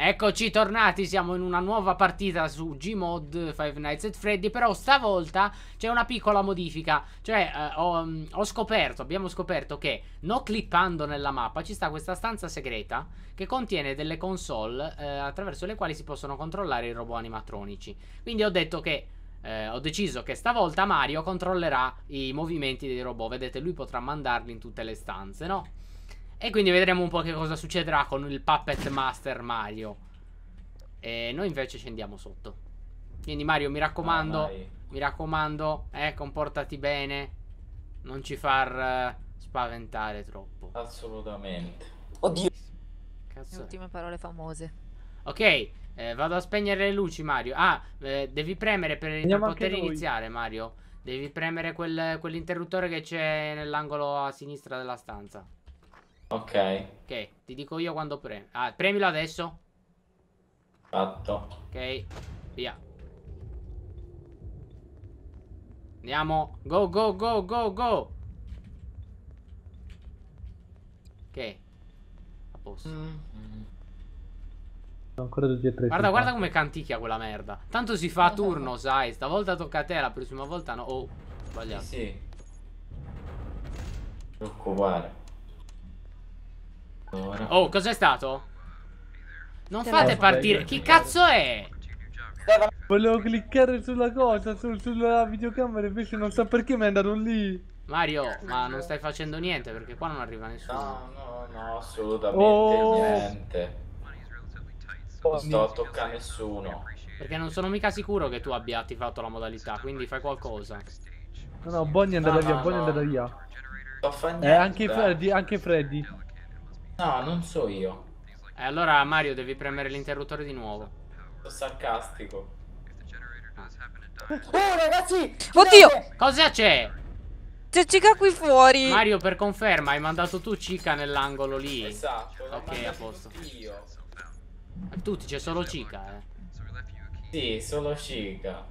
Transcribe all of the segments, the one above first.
Eccoci tornati, siamo in una nuova partita su Gmod Five Nights at Freddy Però stavolta c'è una piccola modifica. Cioè eh, ho, ho, scoperto, abbiamo scoperto che non clippando nella mappa Ci sta questa stanza segreta Che contiene delle console eh, attraverso le quali si possono controllare i robot animatronici. Quindi ho detto che eh, ho deciso che stavolta Mario controllerà i movimenti dei robot. Vedete lui potrà mandarli in tutte le stanze, no? E quindi vedremo un po' che cosa succederà con il Puppet Master Mario. E noi invece scendiamo sotto. Quindi Mario, mi raccomando, ah, mi raccomando, eh, comportati bene. Non ci far uh, spaventare troppo. Assolutamente. Oddio. Cazzo. Le ultime parole famose. Ok, eh, vado a spegnere le luci, Mario. Ah, eh, devi premere per, per poter iniziare, Mario. Devi premere quel, quell'interruttore che c'è nell'angolo a sinistra della stanza. Ok. Ok, ti dico io quando premi. Ah, premilo adesso. Fatto. Ok, via. Andiamo. Go, go, go, go, go. Ok. A posto. Mm. Ancora tutti e tre. Guarda, guarda come canticchia quella merda. Tanto si fa a turno, sai. Stavolta tocca a te, la prossima volta no. Oh, sbagliato. Sì. sì. Preoccupare. Oh, cos'è stato? Non fate partire. Chi cazzo è? Volevo cliccare sulla cosa, su, sulla videocamera, invece non so perché mi è andato lì. Mario, ma non stai facendo niente perché qua non arriva nessuno. No, no, no, assolutamente oh. niente. Non sto a toccare nessuno. Perché non sono mica sicuro che tu abbia attivato la modalità, quindi fai qualcosa. No, no, Bonnie è andata no, via, no, Bonnie è andata via. Eh, anche Freddy, anche Freddy. No, non so io. E allora Mario devi premere l'interruttore di nuovo. Sono sarcastico. Oh ragazzi! Oddio! Cosa c'è? C'è Cica qui fuori. Mario per conferma hai mandato tu Cica nell'angolo lì. Esatto. Ok, a posto. Io. Tutti c'è solo Cica, eh. Sì, solo Cica.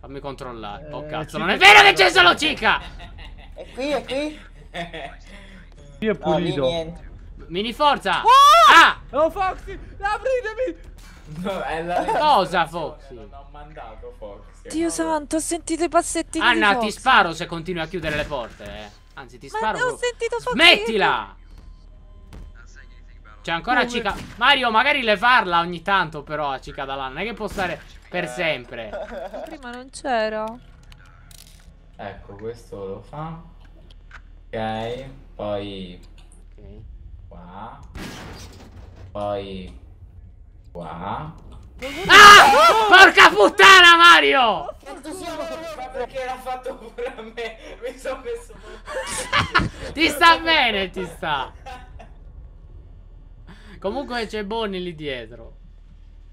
Fammi controllare. Oh, eh, oh cazzo, non è vero che c'è solo Cica! È qui, è qui? Qui è pulito. No, Mini forza! Oh! Ah! Oh Foxy! Apritemi! No, è la... Cosa Foxy? Non ho mandato Foxy. Dio santo, ho sentito i passetti Anna, ti sparo se continui a chiudere le porte, eh. Anzi, ti sparo. Ma ho sentito Foxy. Smettila! C'è ancora Come? Cica. Mario, magari le farla ogni tanto, però, a Cica Dalan. Non è che può stare per sempre. Prima non c'era. Ecco, questo lo fa. Ok, poi qua. Poi qua. Ah! Porca puttana Mario! Ma perché l'ha fatto pure a me. Mi sono messo ti sta bene ti sta. Comunque c'è Bonnie lì dietro.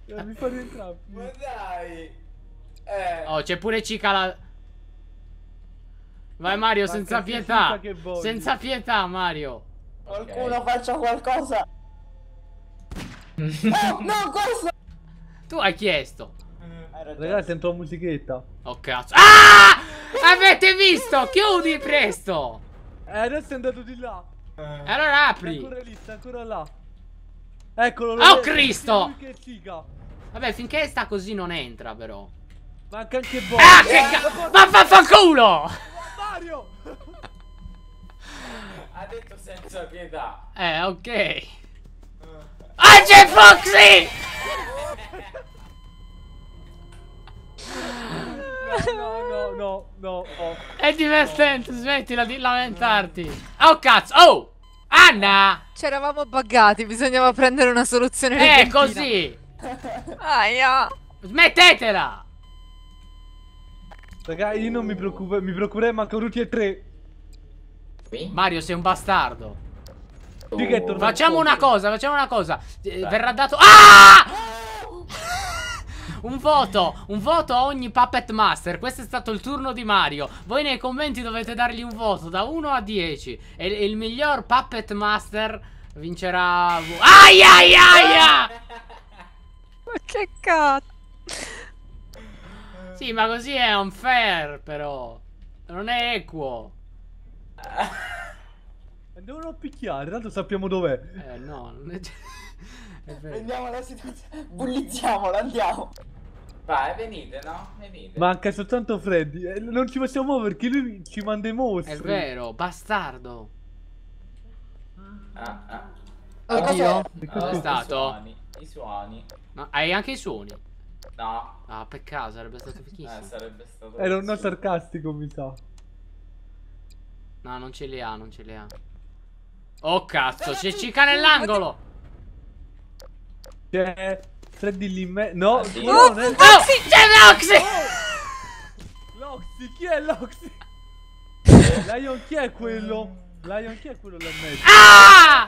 Mi fa rientrare. Ma dai. Eh. oh c'è pure Cica la vai Mario ma senza pietà. senza pietà Mario Qualcuno okay. faccia qualcosa. oh, no, cosa? Tu hai chiesto. Ragazzi, sento la musichetta. Oh cazzo. Ah! Avete visto? Chiudi presto. Eh, adesso è andato di là. Eh. Allora apri. È ancora lì, sta ancora là. Eccolo. Oh Cristo. Vabbè, finché sta così non entra però. Manca anche Bob. Ah, che cazzo. Ma vaffanculo! Mario! Ha detto senza pietà. Eh, ok. Ah, c'è Foxy! No, no, no, no, no. È divertente, smettila di lamentarti. Oh, cazzo! Oh! Anna! C'eravamo buggati, bisognava prendere una soluzione Eh, così! Aia! Smettetela! Raga, io non mi preoccupo, mi preoccuperei manco tutti e Mario, sei un bastardo. Oh. Facciamo una cosa, facciamo una cosa. Eh, verrà dato. Ah! Un voto, un voto a ogni Puppet Master. Questo è stato il turno di Mario. Voi nei commenti dovete dargli un voto da 1 a 10. E il miglior Puppet Master vincerà. Ai ai ai! Ma che cazzo? Sì, ma così è unfair, però. Non è equo. Devono picchiare, tanto sappiamo dov'è. Eh no, non è... È vero. Prendiamo la situazione. Bullizziamola, andiamo. Vai, venite, no? Venite. Manca soltanto Freddy. Eh, Non ci possiamo muovere perché lui ci manda i mostri. È vero, bastardo. Ah, ah. Oddio. Che Oh, cos'è i stato? suoni, I suoni. Ma hai anche i suoni? No, Ah, peccato, sarebbe stato eh, fichissimo. sarebbe stato... Era un no sarcastico, mi sa. No, non ce li ha, non ce li ha. Oh cazzo, c'è cica nell'angolo. C'è Freddy lì in me. No, Addio. quello non è- Oh, c'è Roxy! Loxy, chi è Loxy? Lion, chi è quello? Lion, chi è quello là in mezzo? Ah!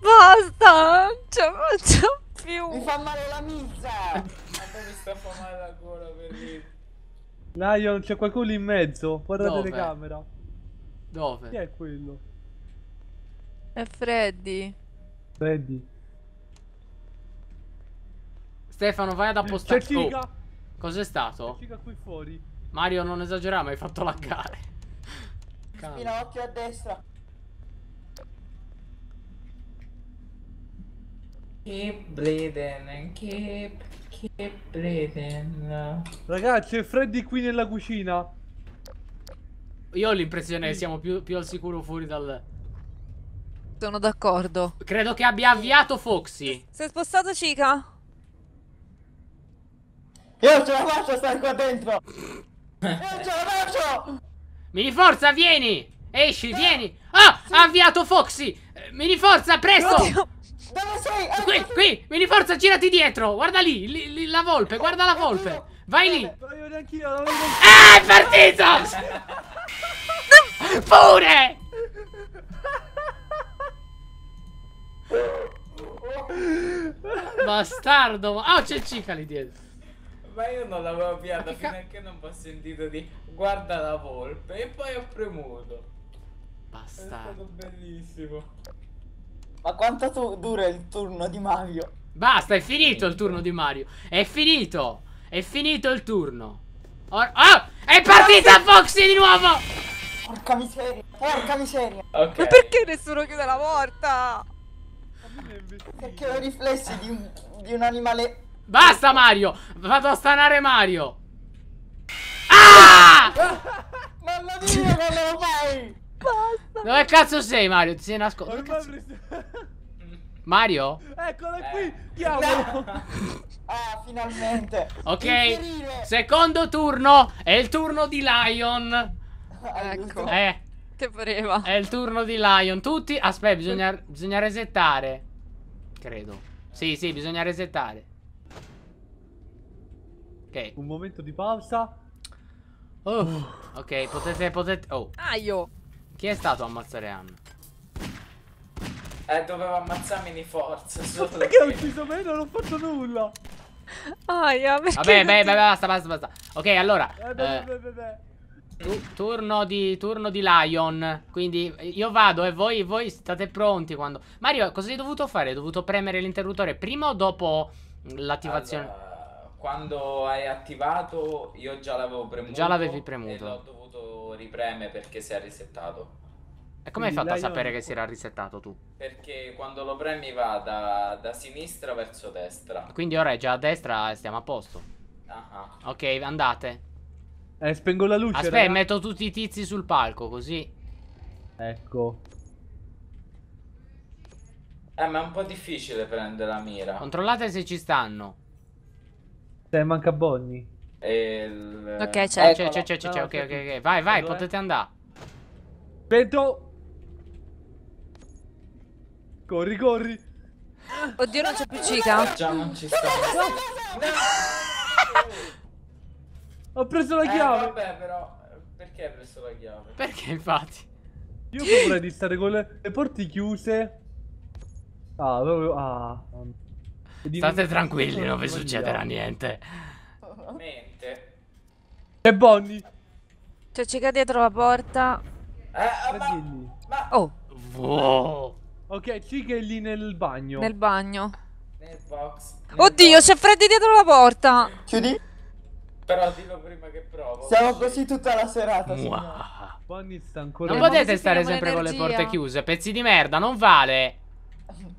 Basta! Non ce la faccio più. Mi fa male la mizza. Ma mi sta fa male la gola per lì. Lion, c'è qualcuno lì in mezzo. Guarda la Dove? telecamera. Chi Dove? è quello? È Freddy. Freddy. Stefano, vai ad C'è appostare. Cica. Oh, cos'è C'è stato? Cica qui fuori. Mario, non esagerare, mi hai fatto laggare. Calma. Pinocchio a destra. Keep bleeding keep, keep bleeding. Ragazzi, è Freddy qui nella cucina. Io ho l'impressione che siamo più, più al sicuro fuori dal... Sono d'accordo. Credo che abbia avviato Foxy. Sei spostato, Cica? Io ce la faccio a stare qua dentro. Io ce la faccio. Mini Forza, vieni! Esci, vieni! Ah! Ha avviato Foxy! Eh, Mini Forza, presto! Oddio. Dove sei? Ecco Qui, qui! Mini Forza, girati dietro! Guarda lì, lì, lì, la volpe, guarda la volpe! Vai lì! La vedo. Ah, è partito! Pure! Bastardo! Ah, c'è Cica lì dietro. Ma io non l'avevo avviata fino a che non ho sentito di guarda la volpe e poi ho premuto. È Bastardo. stato bellissimo. Ma quanto tu- dura il turno di Mario? Basta, è finito il turno di Mario. È finito. È finito il turno. Or- ah! È partita Foxy di nuovo! Porca miseria. Porca miseria. Ok. Ma perché nessuno chiude la porta? Perché ho i riflessi di un, di un animale. Basta Mario! Vado a stanare Mario! Ah! Mamma mia, come lo fai? Basta. Dove cazzo sei Mario? Ti sei nascosto? Ormai avresti- Mario? Eccolo è qui, Eh. chiamalo. Ah, finalmente. Ok. Secondo turno. È il turno di Lion. Ecco. Eh, Che pareva. è il turno di Lion. Tutti. Aspetta, bisogna, bisogna resettare. Credo. Sì, sì, bisogna resettare. Ok. Un momento di pausa. Oh, ok, potete, potete. Oh, Ah, io. Chi è stato a ammazzare Anna? Eh, dovevo ammazzarmi di forza. Solo Perché ho che- ucciso me? Non ho fatto nulla. Aia, perché Vabbè, beh, beh, basta, basta, basta. Ok, allora. Eh, beh, eh, beh, beh, beh. tu- turno, di, turno di Lion. Quindi io vado e voi, voi state pronti quando. Mario, cosa hai dovuto fare? Hai dovuto premere l'interruttore prima o dopo l'attivazione? Allora, quando hai attivato, io già l'avevo premuto. Già l'avevi premuto. E ripremere perché si è risettato. E come hai fatto a sapere che si era risettato tu? Perché quando lo premi va da, da sinistra verso destra. Quindi ora è già a destra e stiamo a posto. Ah, ah. Ok, andate. Eh, spengo la luce. Aspetta, raga. metto tutti i tizi sul palco così. Ecco. Eh, ma è un po' difficile prendere la mira. Controllate se ci stanno. Se manca Bonnie. E il... Ok, C'è, c'è. c'è, c'è, c'è, c'è, No, ok, ok. Vai, vai, potete andare. Spento. Corri, corri. Oddio, non c'è più cica. Già non ci sta. Ho preso la Eh, chiave. vabbè, però... Perché hai preso la chiave? Perché infatti? Io vorrei di stare con le, le porte chiuse. Ah, proprio. Ah. State tranquilli, non vi succederà niente. Mente. E Bonnie. C'è cica dietro la porta. Eh, ah, ma... Ma... Oh, Wow. Ok, Cica è lì nel bagno. nel bagno. Nel box. nel Oddio, c'è Freddy dietro la porta. Chiudi. Però dillo prima che provo. Siamo così tutta la serata. Mua. Bonnie sta ancora. Non Eh, potete stare sempre con le porte chiuse, pezzi di merda, non vale.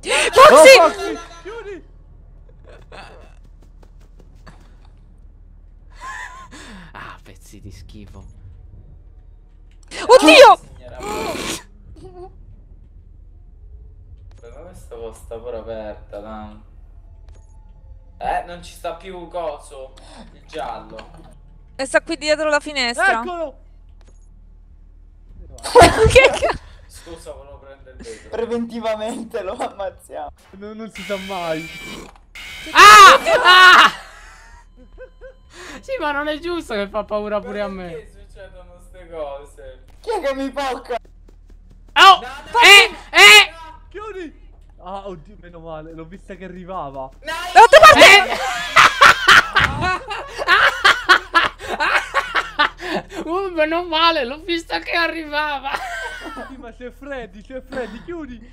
Foxy! Oh, Foxy, chiudi! Ah, pezzi di schifo. Oddio! Signora. Ma questa posta pure aperta, dai. Eh, non ci sta più coso. Il giallo. E sta qui dietro la finestra. Eccolo! che cazzo? Scusa, volevo prendere il vetro. Preventivamente lo ammazziamo. Non, non si sa mai. Ah! Ah! Sì, ma non è giusto che fa paura pure a me. Perché succedono queste cose? Chi è che mi pocca? Oh! Eh! Eh! Chiudi! Ah, oddio, meno male, l'ho vista che arrivava. Parte! Eh! Uh, meno male, l'ho vista che arrivava. Sì, ma c'è Freddy, c'è Freddy, chiudi!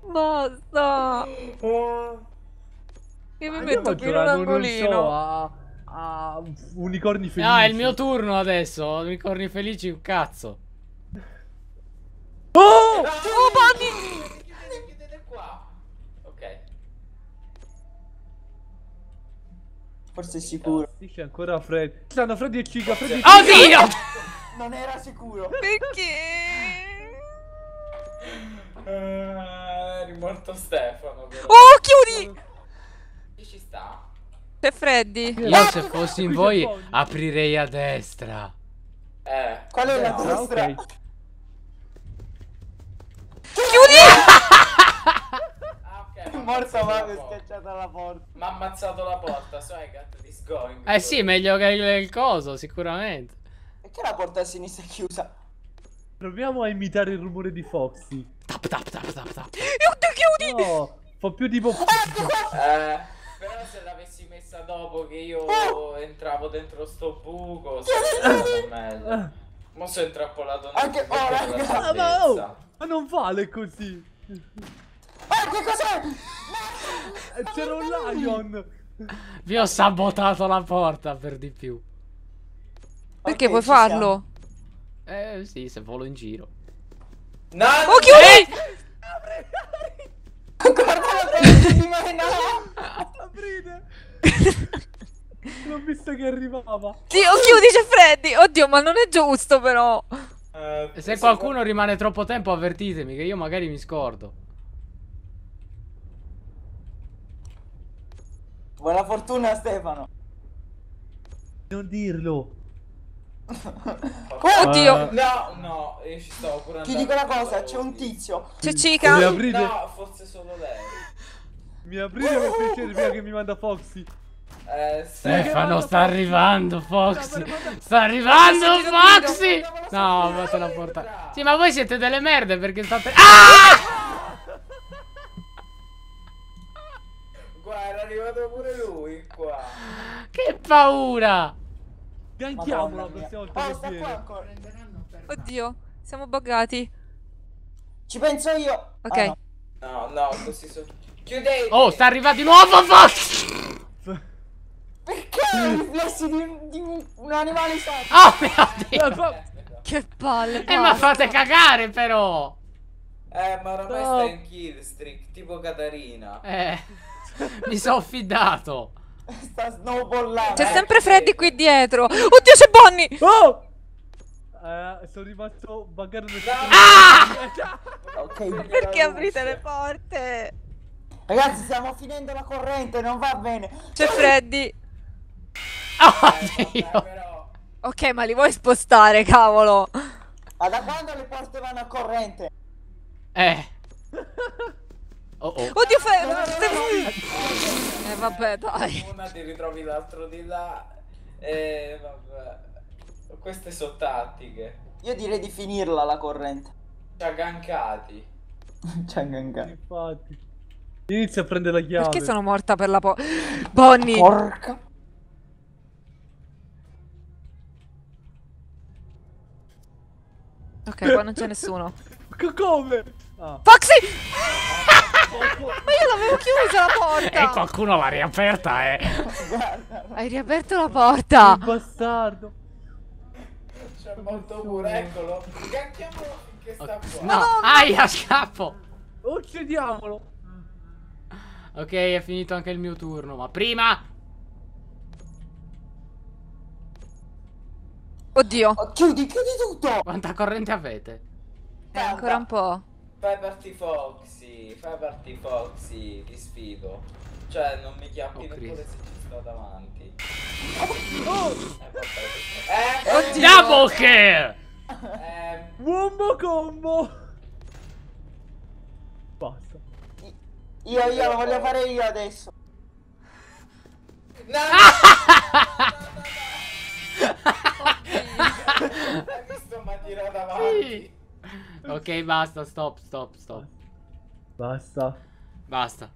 Basta! Oh. Io mi metto qui in un angolino. so, a, a unicorni felici. No, è il mio turno adesso. Unicorni felici, un cazzo. Oh! Oh, Bunny! Chiudete, chiudete qua. Ok. Forse è sicuro. Sì, c'è ancora Freddy. Stanno Freddy e Cica, Freddy e Oh, Cica. Oddio! Non era sicuro. Perché? Eh, è rimorto Stefano. Però. Oh, chiudi! Chi ci sta? C'è Freddy. Io se fossi in voi aprirei a destra. Eh. Qual è la Ah, destra? ok. Chiudi! Ah, ok. m'ha Morto ammazzato ma è porta. schiacciata la porta. Mi ha ammazzato la porta, so I got this going. Eh sì, meglio che il, il coso, sicuramente. Perché la porta a sinistra è chiusa? Proviamo a imitare il rumore di Foxy. Tap tap tap tap tap. Oddio, chiudi! No, fa più tipo... Eh, però se messa dopo che io entravo dentro sto buco, stato meglio. Mo sono intrappolato nel Anche- oh, raga. Ah, ma, oh, ma non vale così. Ah, che cos'è? Eh, C'era un lion. Vi ho sabotato la porta per di più. Perché Ok, puoi farlo? Eh sì, se volo in giro. No, Oh, chiudi! Guarda la porta di me, no! Aprite. L'ho visto che arrivava. Dio, chiudi, c'è Freddy! Oddio, ma non è giusto però. Eh, se qualcuno rimane troppo tempo avvertitemi che io magari mi scordo. Buona fortuna Stefano. Non dirlo. Oddio! Eh, No, no, io ci stavo pure Ti dico una cosa, c'è un tizio. C'è Cica? No, forse solo lei. Mi aprite per piacere prima che mi manda Foxy. Eh. Stefano sta arrivando Foxy No, Sta arrivando Foxy. No ma te la porta Sì ma voi siete delle merde perché state Ah Guarda, è arrivato pure lui qua. Che paura Ganchiamola la prossima volta Oh, che sta qua ancora. Oddio, siamo buggati. Ci penso io. Ok. Ah, no. No, no, così so. Chiudete. Oh sta arrivando di nuovo Foxy Perché i riflessi di, di un, un animale sacro? Oh mio dio Eh, fa- Aspetta. Che palle. Eh ma fate cagare però Eh, ma oramai No. sta in kill streak, tipo Catarina. Eh Mi sono fidato Sta snowballando. C'è Eh, sempre sì. Freddy qui dietro. Oddio, c'è Bonnie! Oh! Eh, sono rimasto buggato nel Ah Ok. Perché aprite le porte? Ragazzi, stiamo finendo la corrente, non va bene. C'è Freddy. Oh Eh, dio però. Ok, ma li vuoi spostare, cavolo? Ma da quando le porte vanno a corrente? Eh Oh oh Oddio, No, no, no, Freddy. Eh, vabbè, dai. Una ti ritrovi l'altro di là. E vabbè. Queste sono tattiche. Io direi di finirla la corrente. Ci ha gankati. C'è gangato. Infatti. Inizia a prendere la chiave. Perché sono morta per la po... Bonnie. Porca. Ok, qua non c'è nessuno. Co- Come? Ah. Foxy! Ma io l'avevo chiusa la E porta! qualcuno l'ha riaperta eh. Hai riaperto la porta! Il bastardo. C'è molto pure, eccolo. Ganchiamolo finché sta qua. No Aia scappo Uccidiamolo. Ok, è finito anche il mio turno. Ma prima. Oddio. Oh, chiudi, chiudi tutto! Quanta corrente avete? Eh, ancora un po'. Fai party Foxy, fai party Foxy, ti sfido. Cioè, non mi chiappi Oh, neppure se ci sto davanti. Eh, vabbè. Eh, Oddio. Double kill! eh, Wombo combo! Basta. Io, io, lo voglio fare io adesso. no, Hai visto mi ha tirato avanti. ok, basta, stop, stop, stop. Basta. Basta.